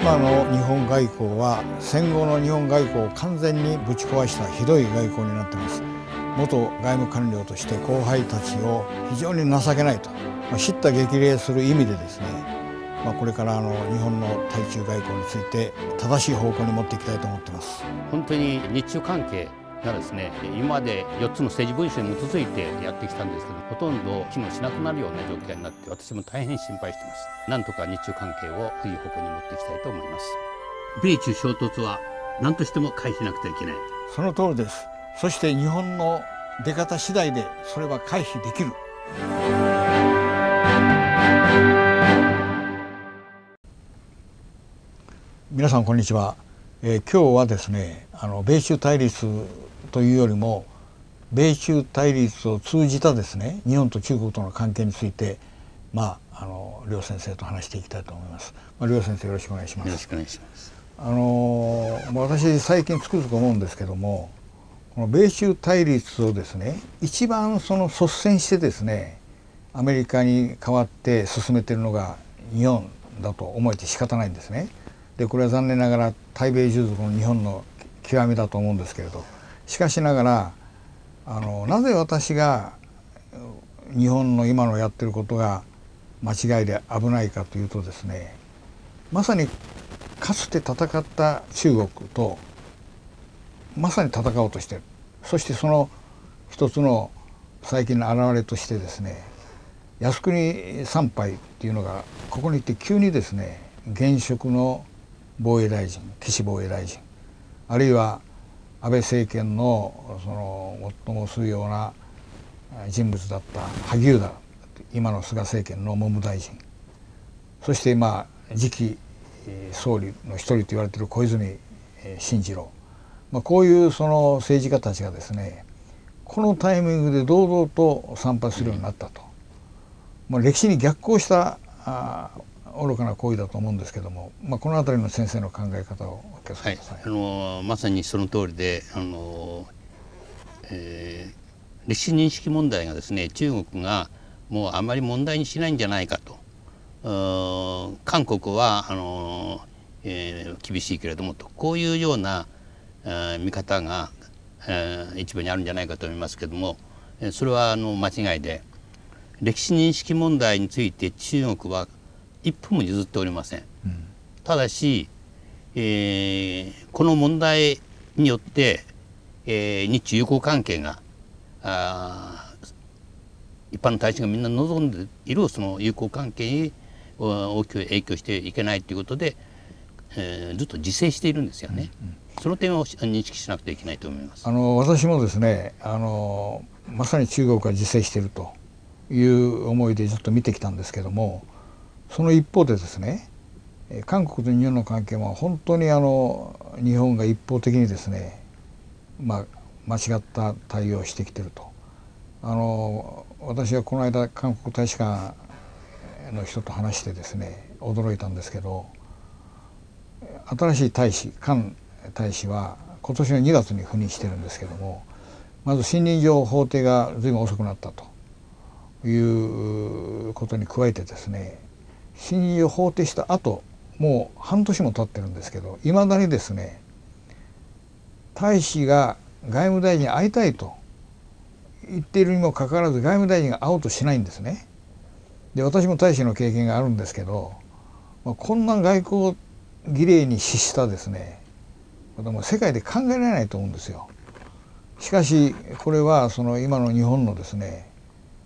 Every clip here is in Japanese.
今の日本外交は戦後の日本外交を完全にぶち壊したひどい外交になっています。元外務官僚として後輩たちを非常に情けないと、まあ、叱咤激励する意味でですね、まあ、これからあの日本の対中外交について正しい方向に持っていきたいと思ってます。本当に日中関係がですね今まで4つの政治文書に基づいてやってきたんですけどほとんど機能しなくなるような状況になって私も大変心配してます。なんとか日中関係をいい方向に持っていきたいと思います。米中衝突は何としても回避しなくてはいけない。その通りです。そして日本の出方次第でそれは回避できる。皆さんこんにちは、えー、今日はですねあの米中対立というよりも米中対立を通じたですね日本と中国との関係についてまああの両先生と話していきたいと思います。まあ、両先生よろしくお願いします。よろしくお願いします。あの私最近つくづく思うんですけどもこの米中対立をですね一番その率先してですねアメリカに代わって進めているのが日本だと思えて仕方ないんですね。でこれは残念ながら対米従属の日本の極みだと思うんですけれど。しかしながらあのなぜ私が日本の今のやってることが間違いで危ないかというとですねまさにかつて戦った中国とまさに戦おうとしてる。そしてその一つの最近の表れとしてですね靖国参拝っていうのがここに行って急にですね現職の防衛大臣岸防衛大臣。あるいは安倍政権のその最も重要な人物だった萩生田今の菅政権の文部大臣。そしてまあ次期総理の一人と言われている小泉進次郎、まあ、こういうその政治家たちがですねこのタイミングで堂々と参拝するようになったと、まあ、歴史に逆行した愚かな行為だと思うんですけども、まあ、この辺りの先生の考え方をお聞かせください。はい、あのまさにその通りであの、えー、歴史認識問題がですね中国がもうあまり問題にしないんじゃないかと。韓国はあの、えー、厳しいけれどもと。こういうような、えー、見方が、えー、一部にあるんじゃないかと思いますけどもそれはあの間違いで。歴史認識問題について中国は一歩も譲っておりません。うん、ただし、えー、この問題によって、えー、日中友好関係があ一般の大使がみんな望んでいるその友好関係に大きく影響していけないということで、えー、ずっと自制しているんですよね。うんうん、その点を認識しなくてはいけないと思います。あの私もですね、あのまさに中国が自制しているという思いでずっと見てきたんですけども、その一方でですね、韓国と日本の関係も本当にあの日本が一方的にですね、まあ間違った対応をしてきてると。あの私はこの間韓国大使館の人と話してですね驚いたんですけど新しい大使菅大使は今年の2月に赴任してるんですけどもまず信任上法廷が随分遅くなったということに加えてですね信任を法廷した後もう半年も経ってるんですけどいまだにですね大使が外務大臣に会いたいと言っているにもかかわらず外務大臣が会おうとしないんですね。で私も大使の経験があるんですけど、まあ、こんな外交儀礼に資したですねこれも世界で考えられないと思うんですよ。しかしこれはその今の日本のですね、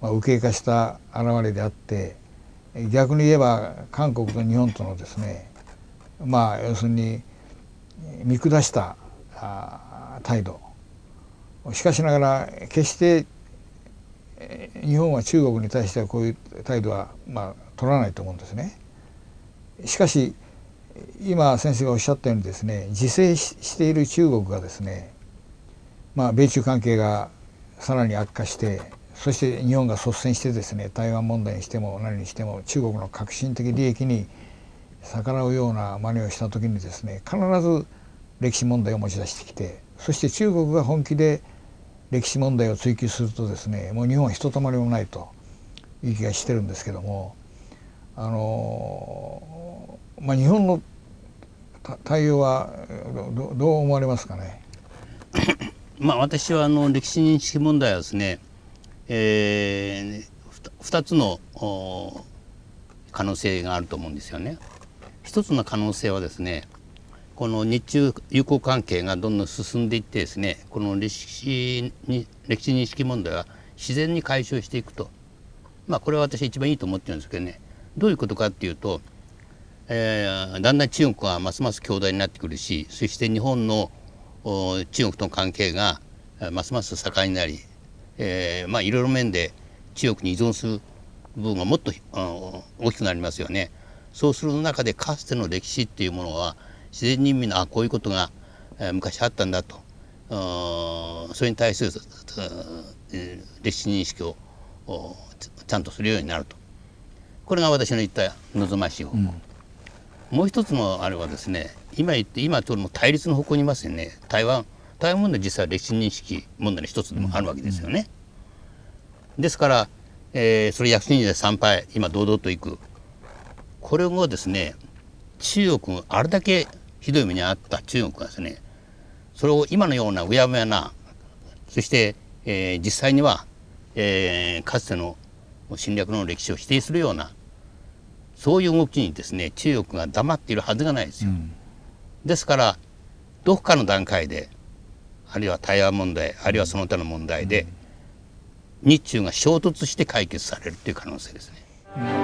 まあ、右傾化した表れであって逆に言えば韓国と日本とのですねまあ要するに見下した態度しかしながら決して日本は中国に対してはこういう態度はまあ取らないと思うんですね。しかし今先生がおっしゃったようにですね自制している中国がですねまあ米中関係がさらに悪化してそして日本が率先してですね台湾問題にしても何にしても中国の革新的利益に逆らうような真似をした時にですね必ず歴史問題を持ち出してきてそして中国が本気で歴史問題を追求するとですねもう日本はひとたまりもないという気がしてるんですけどもあの、まあ、日本の対応はどどう思われますかね？まあ私はあの歴史認識問題はですね、えー、2つの可能性があると思うんですよね。一つの可能性はですねこの日中友好関係がどんどん進んでいってですねこの歴史に歴史認識問題は自然に解消していくとまあこれは私一番いいと思ってるんですけどねどういうことかっていうと、えー、だんだん中国はますます強大になってくるしそして日本の中国との関係がますます盛んになり、えー、まあいろいろ面で中国に依存する部分がもっと大きくなりますよね。そうする中でかつての歴史っていうものは自然にみんなあこういうことが、えー、昔あったんだと。それに対する、えー、歴史認識をちゃんとするようになると。これが私の言った望ましい方向、うん、もう一つのあれはですね今言って今ちょうど対立の方向にいますよね。台湾台湾問題実は歴史認識問題の一つでもあるわけですよね。ですから、えー、それ薬師で参拝今堂々と行くこれをですね中国あれだけひどい目に遭った中国がですねそれを今のようなうやむやなそして、えー、実際には、えー、かつての侵略の歴史を否定するようなそういう動きにですね中国が黙っているはずがないですよ。うん、ですからどこかの段階であるいは台湾問題あるいはその他の問題で、日中が衝突して解決されるという可能性ですね。